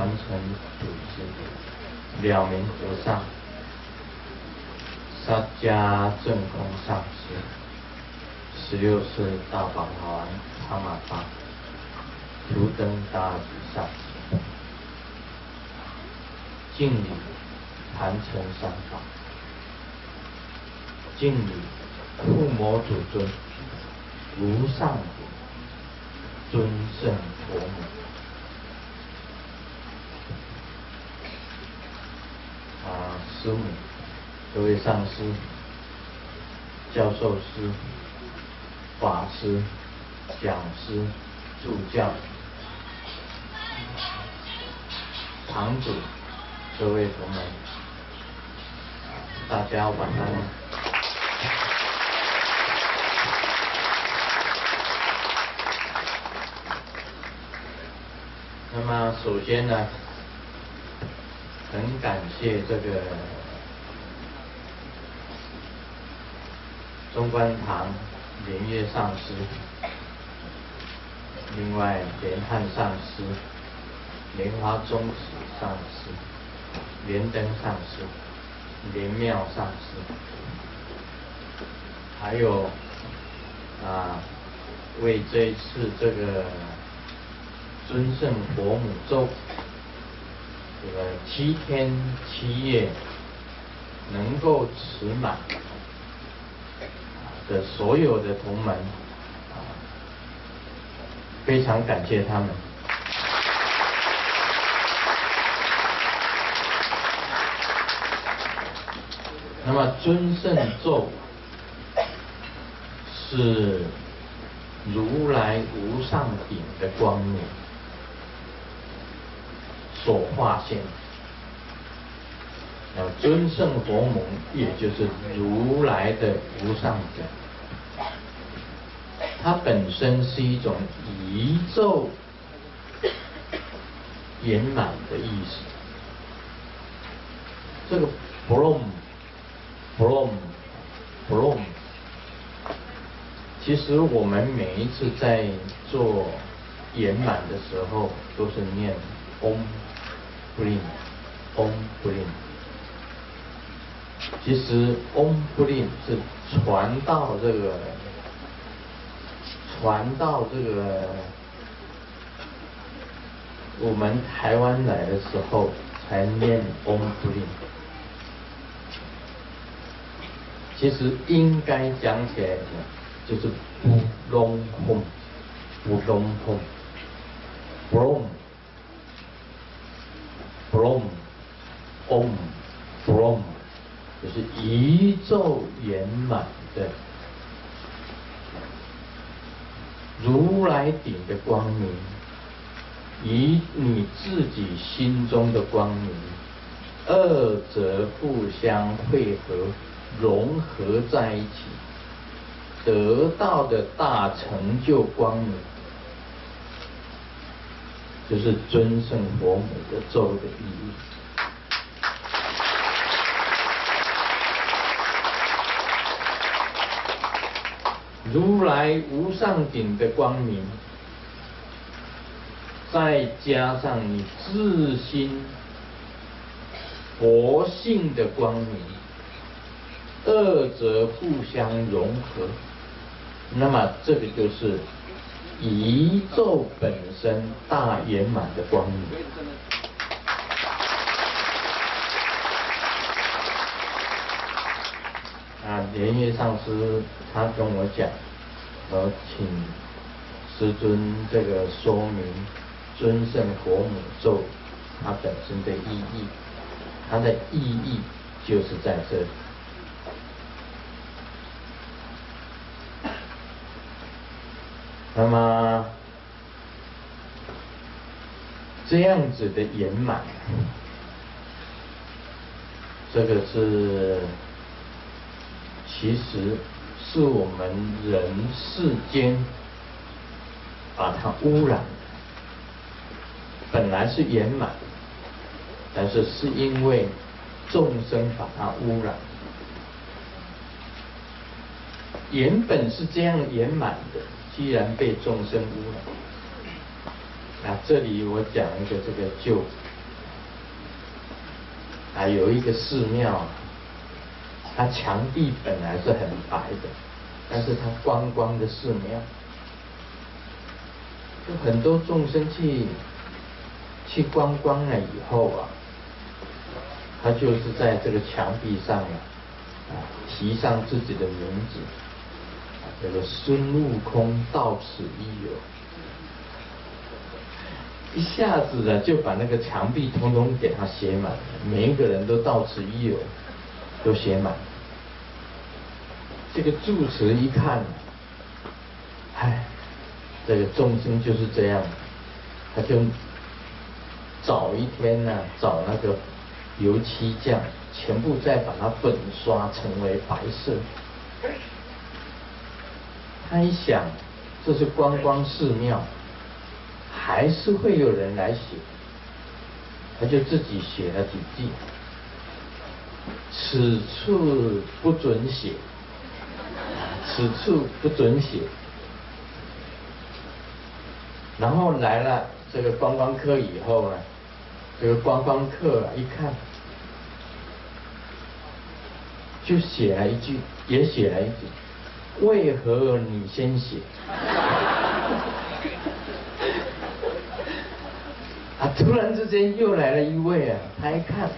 传承祖师，了明和尚，沙迦正空上师，十六世大宝华帕玛巴，图登大吉上师，敬礼坛城三法，敬礼护摩祖尊，无上尊圣佛母。啊，师母，各位上师、教授师、法师、讲师、助教、堂主，各位同门，大家晚安。那么，首先呢？很感谢这个中观堂莲叶上师，另外莲汉上师、莲花宗史上师、莲灯上师、莲妙上师，还有啊，为这一次这个尊胜佛母咒。这个七天七夜能够持满的所有的同门，非常感谢他们。那么尊胜咒是如来无上顶的光明。所化现，呃，尊胜佛母，也就是如来的无上者，它本身是一种宇宙圆满的意思。这个 from，from，from，其实我们每一次在做圆满的时候，都是念 om。不灵，嗡不灵。其实嗡不灵是传到这个，传到这个我们台湾来的时候才念嗡不灵。其实应该讲起来就是不隆哄，不隆哄，不隆。From，Om，From，就是宇宙圆对如来顶的光明，以你自己心中的光明，二者互相汇合，融合在一起，得到的大成就光明。就是尊胜佛母的咒的意义。如来无上顶的光明，再加上你自心佛性的光明，二者互相融合，那么这个就是。宇宙本身大圆满的光明。啊，莲月上师他跟我讲，我请师尊这个说明尊胜佛母咒它本身的意义，它的意义就是在这里。那么这样子的圆满，这个是其实是我们人世间把它污染，本来是圆满，但是是因为众生把它污染，原本是这样圆满的。既然被众生污染，那这里我讲一个这个就啊，有一个寺庙，它墙壁本来是很白的，但是它光光的寺庙，就很多众生去去观光了以后啊，他就是在这个墙壁上啊，啊，提上自己的名字，叫做孙悟空到此一游。一下子呢，就把那个墙壁通通给他写满了，每一个人都到此一游，都写满。这个住持一看，唉，这个众生就是这样，他就找一天呢，找那个油漆匠，全部再把它粉刷成为白色。他一想，这是观光寺庙。还是会有人来写，他就自己写了几句：此处不准写，此处不准写。然后来了这个观光客以后呢，这个观光客一看，就写了一句，也写了一句：为何你先写？啊！突然之间又来了一位啊，他一看，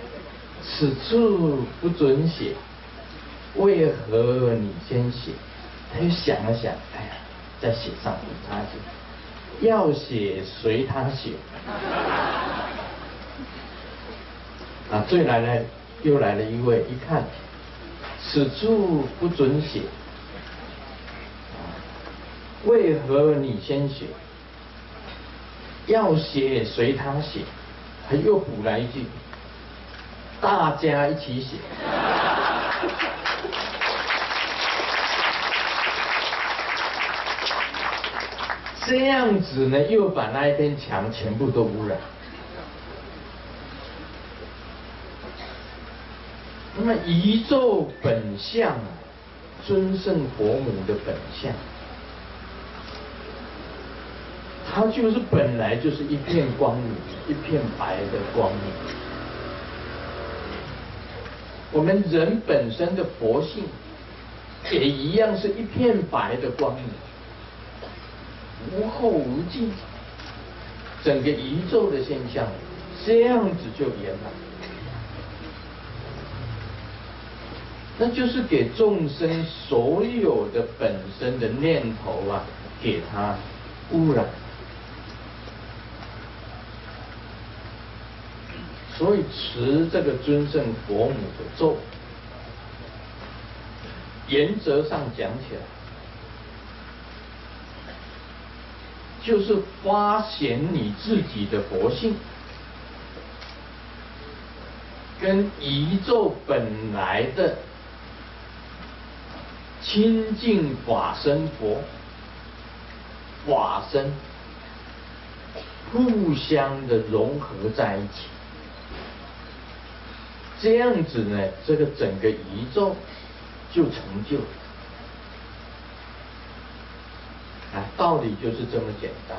此处不准写，为何你先写？他又想了想，哎呀，再写上一叉子，要写随他写。啊，最来了，又来了一位，一看，此处不准写，为何你先写？要写随他写，他又补来一句：大家一起写。这样子呢，又把那一片墙全部都污染。那么宇宙本相，尊胜佛母的本相。它就是本来就是一片光明，一片白的光明。我们人本身的佛性，也一样是一片白的光明，无后无尽。整个宇宙的现象，这样子就圆满。那就是给众生所有的本身的念头啊，给他污染。所以持这个尊胜佛母的咒，原则上讲起来，就是发现你自己的佛性，跟宇宙本来的清净法身佛法身，互相的融合在一起。这样子呢，这个整个宇宙就成就。啊，道理就是这么简单。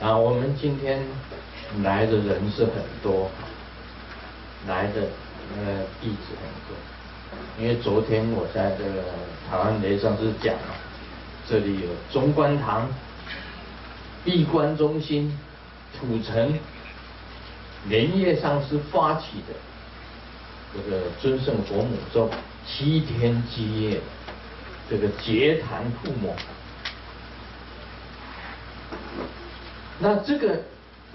啊，我们今天来的人是很多，来的呃弟子很多，因为昨天我在这个台湾雷上是讲，这里有中观堂。闭关中心，土城连夜上师发起的这个尊胜佛母咒，七天七夜，这个结檀覆摩。那这个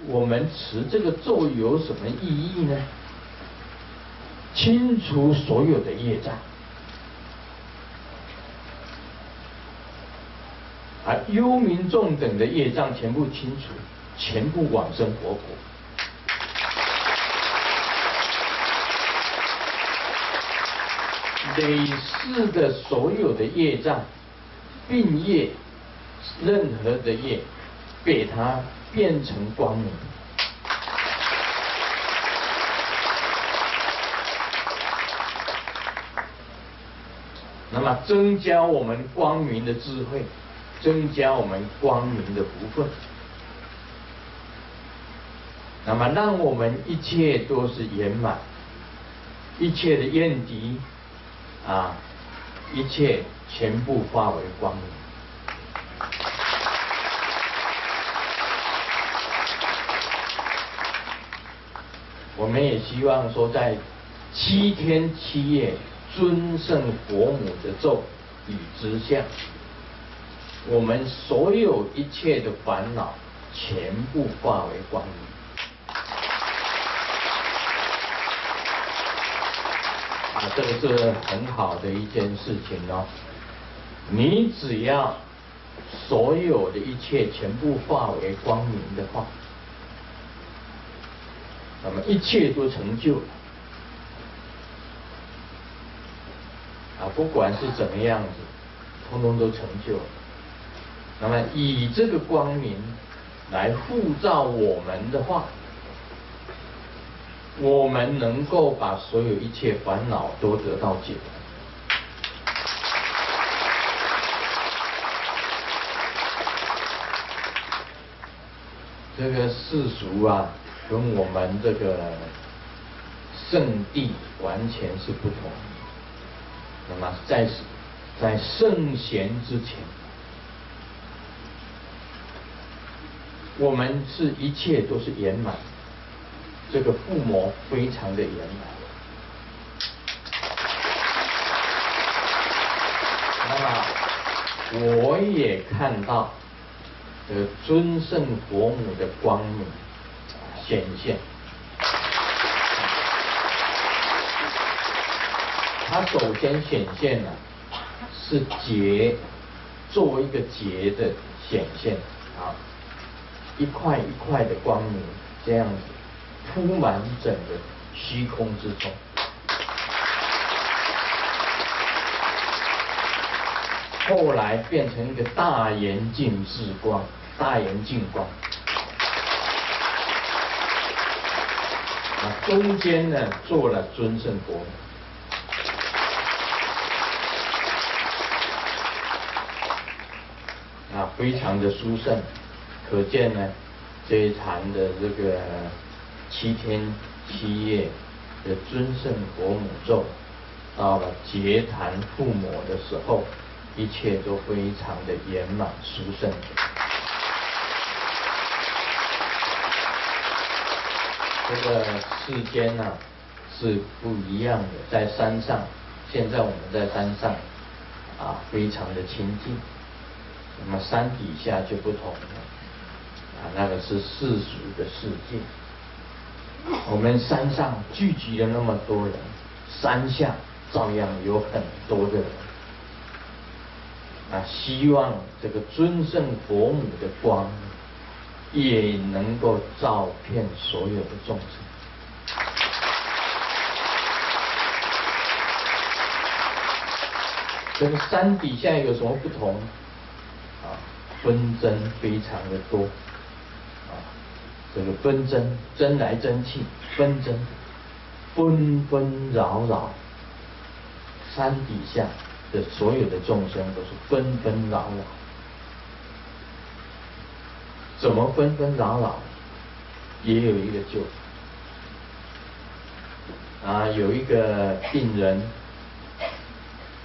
我们持这个咒有什么意义呢？清除所有的业障。而幽冥众等的业障全部清除，全部往生佛国。累世的所有的业障、病业、任何的业，给它变成光明。那么增加我们光明的智慧。增加我们光明的福分。那么，让我们一切都是圆满，一切的怨敌啊，一切全部化为光明。我们也希望说，在七天七夜尊胜佛母的咒语之下，我们所有一切的烦恼全部化为光明。啊，这个是很好的一件事情哦。你只要所有的一切全部化为光明的话，那么一切都成就了。啊，不管是怎么样子，通通都成就了。那么以这个光明来护照我们的话。我们能够把所有一切烦恼都得到解。这个世俗啊，跟我们这个圣地完全是不同。那么在在圣贤之前，我们是一切都是圆满的。这个附魔非常的圆满。那么，我也看到呃尊圣佛母的光明显现。它首先显现呢，是结，作为一个结的显现啊，一块一块的光明这样子。铺满整个虚空之中，后来变成一个大圆镜智光，大圆镜光。啊，中间呢做了尊圣佛，啊，非常的殊胜，可见呢这一禅的这个。七天七夜的尊圣佛母咒，到了结坛覆魔的时候，一切都非常的圆满殊胜。这个世间呢是不一样的，在山上，现在我们在山上啊，非常的清净。那么山底下就不同了，啊，那个是世俗的世界。我们山上聚集了那么多人，山下照样有很多的人。啊，希望这个尊圣佛母的光，也能够照遍所有的众生。这个山底下有什么不同？啊，纷争非常的多。这个纷争，争来争去，纷争，纷纷扰扰，山底下的所有的众生都是纷纷扰扰。怎么纷纷扰扰？也有一个救。啊，有一个病人，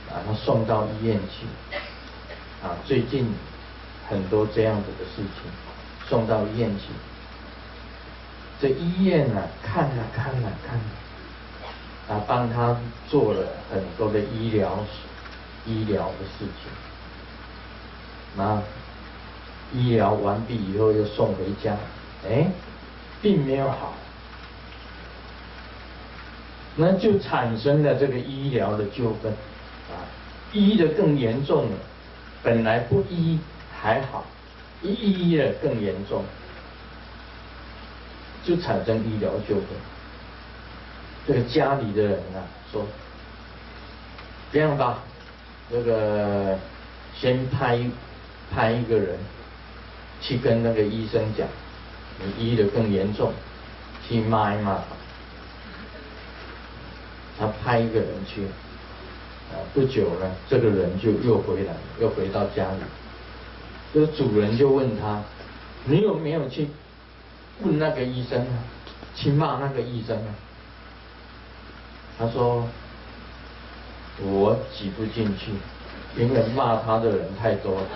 啊，他送到医院去，啊，最近很多这样子的事情，送到医院去。这医院呢，看了看了看了，啊，帮他做了很多的医疗医疗的事情，那医疗完毕以后又送回家，哎，并没有好，那就产生了这个医疗的纠纷，啊，医的更严重了，本来不医还好，一医了更严重。就产生医疗纠纷。这个家里的人啊，说这样吧，这个先派派一个人去跟那个医生讲，你医的更严重，去骂一骂他。他派一个人去，啊，不久呢，这个人就又回来，又回到家里，这个主人就问他：“你有没有去问那个医生啊？去骂那个医生啊？”他说：“我挤不进去，因为骂他的人太多了。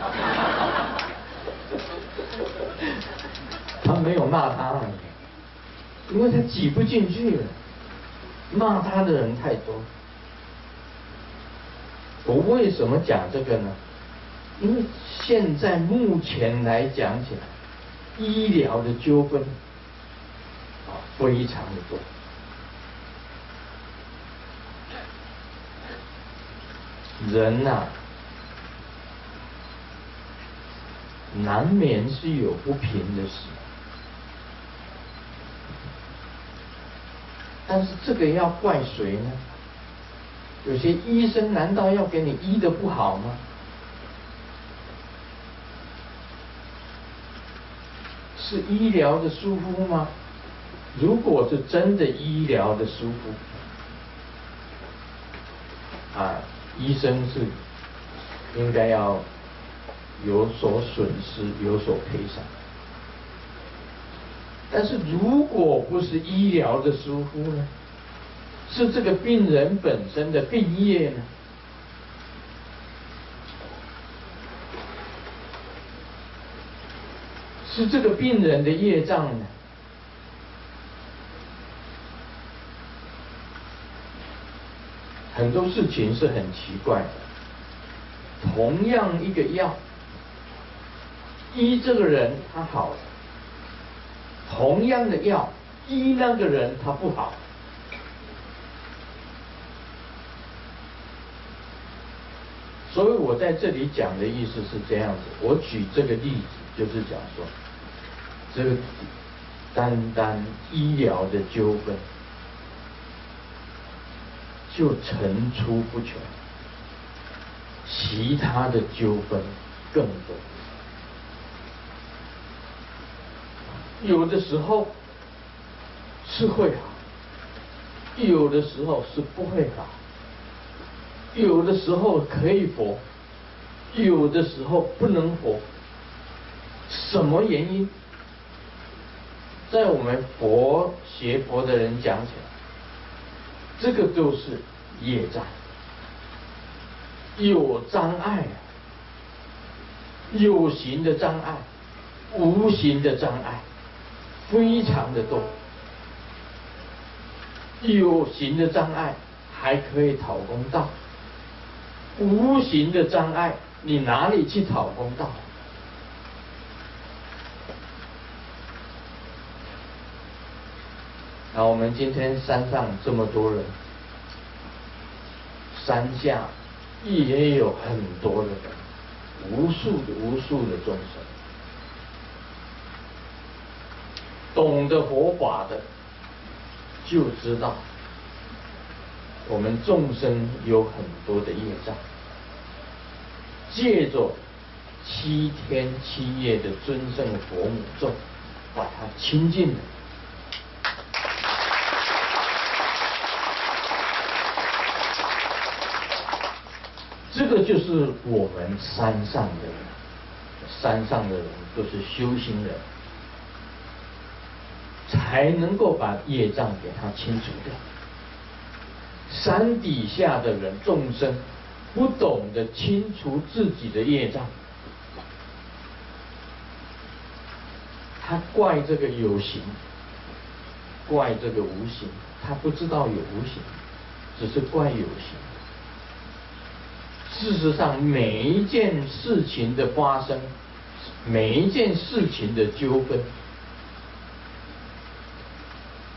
他没有骂他，因为他挤不进去了，骂他的人太多。我为什么讲这个呢？因为现在目前来讲起来，医疗的纠纷啊非常的多。”人呐，难免是有不平的事，但是这个要怪谁呢？有些医生难道要给你医的不好吗？是医疗的疏忽吗？如果是真的医疗的疏忽，啊。医生是应该要有所损失、有所赔偿，但是如果不是医疗的疏忽呢？是这个病人本身的病业呢？是这个病人的业障呢？很多事情是很奇怪的。同样一个药，医这个人他好；同样的药，医那个人他不好。所以我在这里讲的意思是这样子。我举这个例子，就是讲说，这个单单医疗的纠纷。就层出不穷，其他的纠纷更多。有的时候是会好，有的时候是不会好，有的时候可以活，有的时候不能活。什么原因？在我们佛学佛的人讲起来。这个就是业障，有障碍，有形的障碍，无形的障碍，非常的多。有形的障碍还可以讨公道，无形的障碍你哪里去讨公道？那我们今天山上这么多人，山下也有很多的人，无数的无数的众生，懂得佛法的就知道，我们众生有很多的业障，借着七天七夜的尊胜佛母咒，把它清净了。这个就是我们山上的人，山上的人都是修行人，才能够把业障给他清除掉。山底下的人众生不懂得清除自己的业障，他怪这个有形，怪这个无形，他不知道有无形，只是怪有形。事实上，每一件事情的发生，每一件事情的纠纷，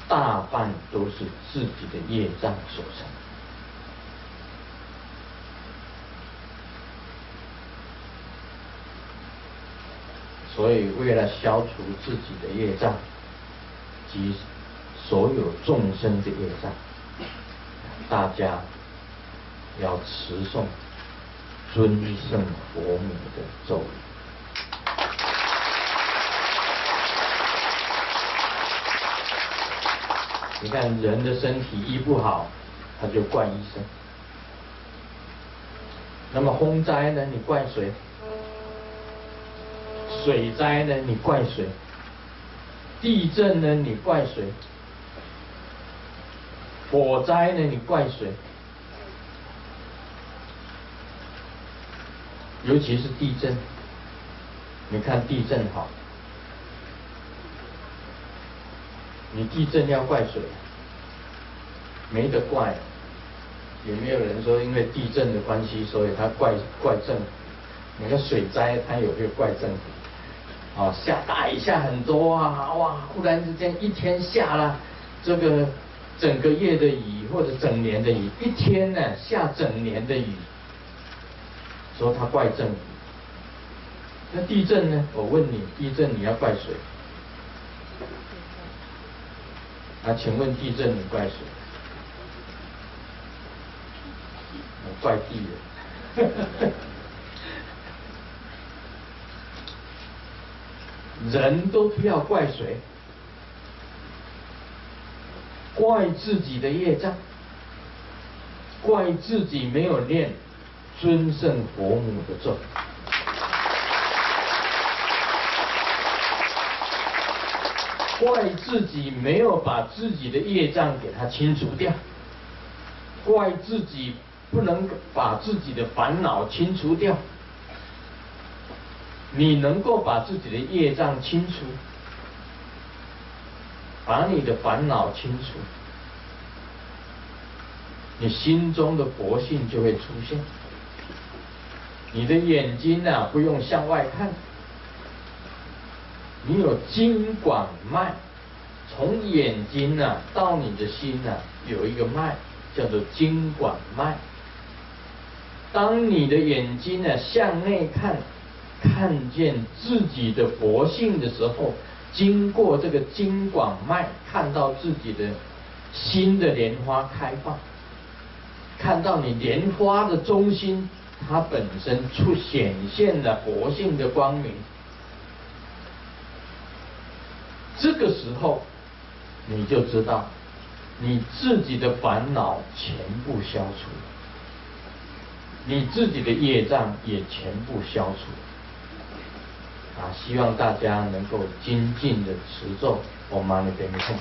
大半都是自己的业障所成。所以，为了消除自己的业障及所有众生的业障，大家要持诵。尊圣佛母的咒语。你看人的身体医不好，他就怪医生。那么风灾呢？你怪谁？水灾呢，你怪谁？地震呢，你怪谁？火灾呢，你怪谁？尤其是地震，你看地震好，你地震要怪谁？没得怪。有没有人说因为地震的关系，所以他怪怪政府？你看水灾，他有没有怪政府？啊，下大雨下很多啊，哇！忽然之间一天下了这个整个月的雨，或者整年的雨，一天呢下整年的雨，说他怪政府。那地震呢？我问你，地震你要怪谁？啊，请问地震你怪谁？怪地人，人都不要怪谁，怪自己的业障，怪自己没有念尊胜佛母的咒，怪自己没有把自己的业障给它清除掉，怪自己。不能把自己的烦恼清除掉，你能够把自己的业障清除，把你的烦恼清除，你心中的佛性就会出现。你的眼睛啊，不用向外看，你有经管脉，从眼睛啊到你的心啊，有一个脉叫做经管脉。当你的眼睛呢向内看，看见自己的佛性的时候，经过这个经管脉，看到自己的新的莲花开放，看到你莲花的中心，它本身出显现了佛性的光明。这个时候，你就知道，你自己的烦恼全部消除。你自己的业障也全部消除，啊！希望大家能够精进的持咒，我妈那边没空。